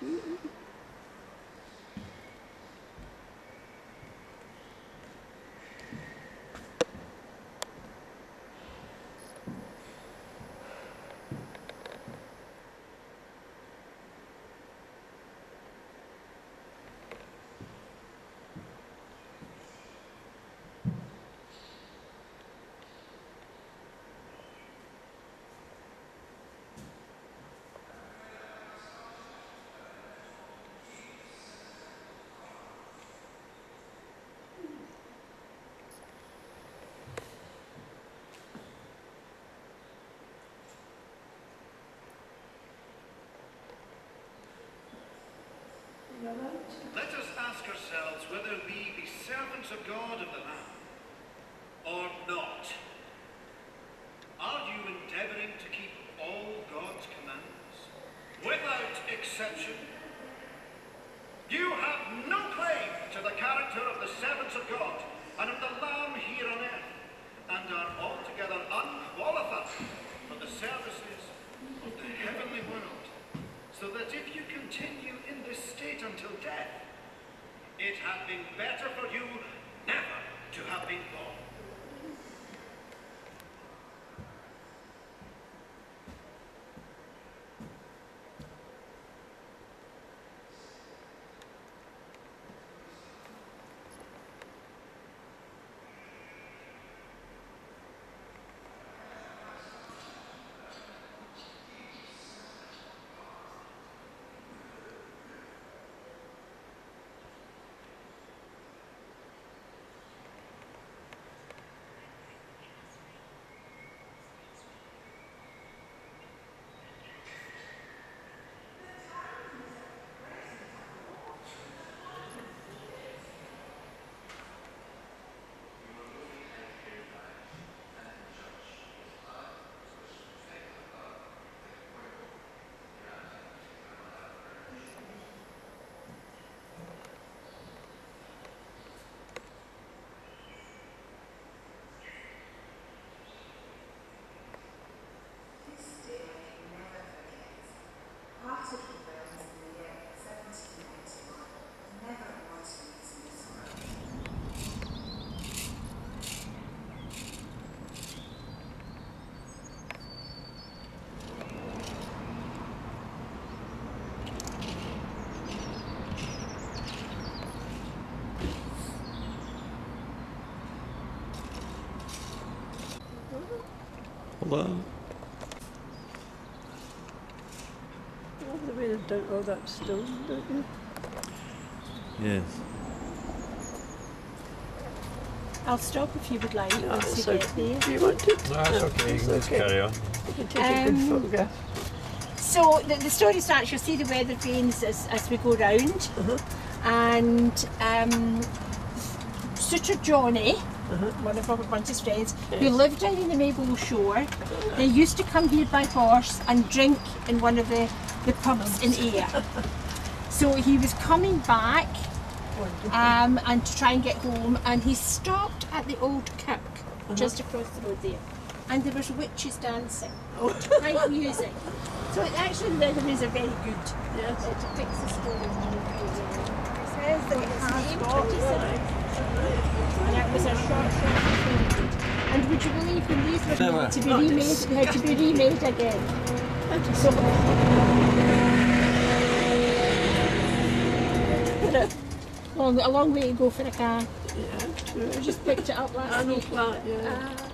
Too. Let us ask ourselves whether we be servants of God of the Lamb or not. Are you endeavouring to keep all God's commandments without exception? You have no claim to the character of the servants of God and of the Lamb here on earth, and are altogether unqualified for the services of the heavenly world, so that if you continue in this state until death, it had been better for you never to have been born. Hello. Love the way they've all that stone, don't you? Yes. I'll stop if you would like Oh, once it's you okay. get there. Do you want it? No, it's okay. It's Let's okay. carry on. You can take a good Um, photograph. So the, the story starts, you'll see the weather vanes as, as we go round. Uh-huh. And um, Souter Johnnie, One of Robert Burns's friends, who lived down in the Maybole Shore, they used to come here by horse and drink in one of the, the pubs in Ayr. so he was coming back um, and to try and get home, and he stopped at the old kirk Uh-huh. just across the road there, and there was witches dancing, right music. So it actually the rhythm is a very good. Yes. It depicts the story. It says that it has Oh, got and it was a short, short film. And would you believe when these were Never. to be remade, they had to be remade again. So, a long, a long way to go for a car. Yeah. I just picked it up last I week. flat, yeah. Uh,